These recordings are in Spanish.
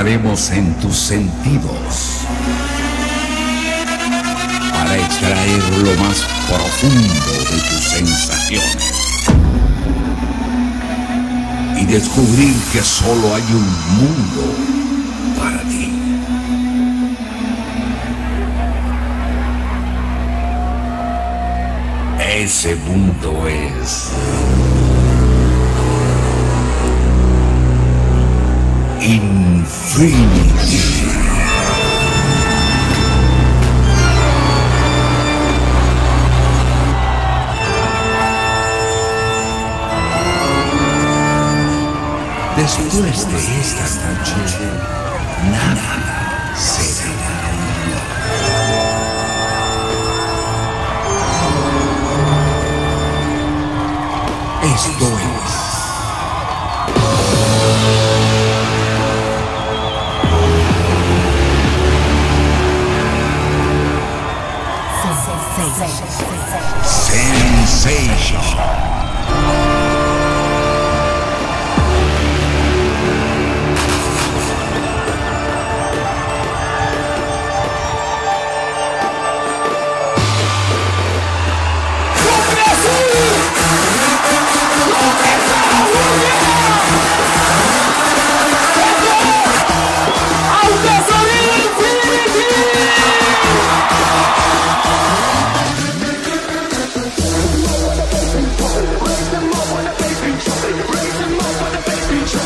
en tus sentidos para extraer lo más profundo de tus sensaciones y descubrir que solo hay un mundo para ti. Ese mundo es Después de esta noche, nada será. Esto es Asia.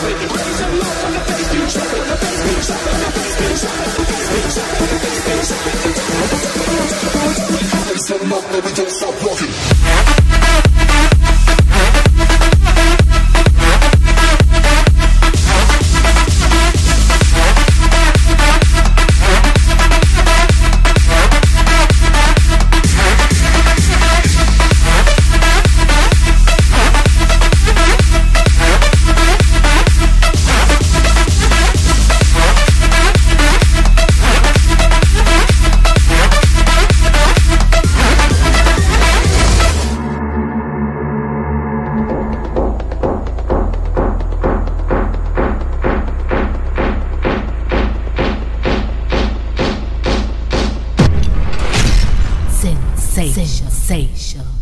Some up, let me don't stop walking. Sensation. Sensation.